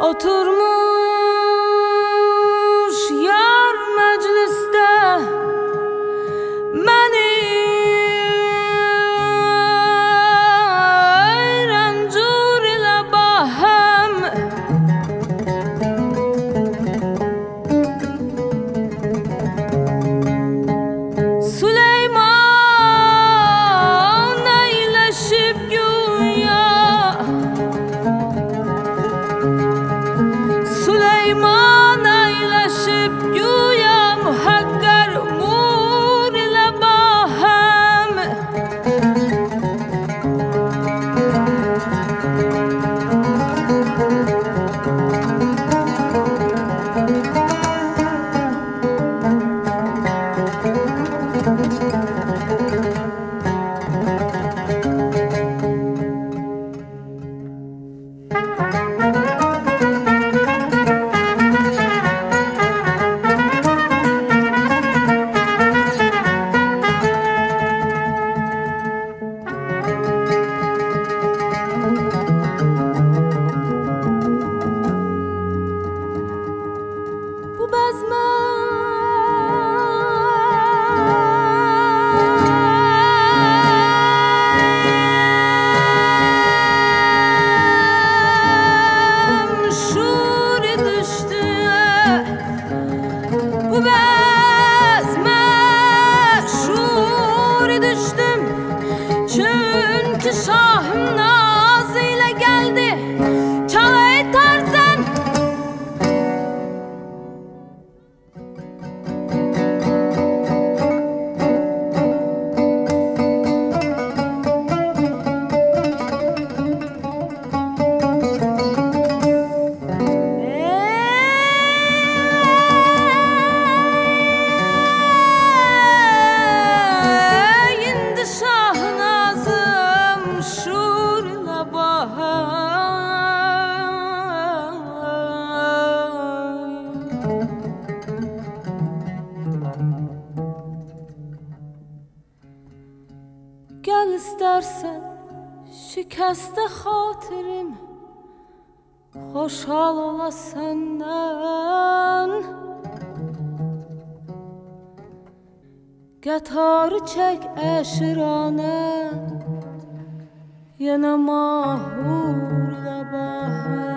oturmuş درصد شکست خاطرم خوشحال ola senden. Qatarı çək əşiranə Yenə mahurla bahar.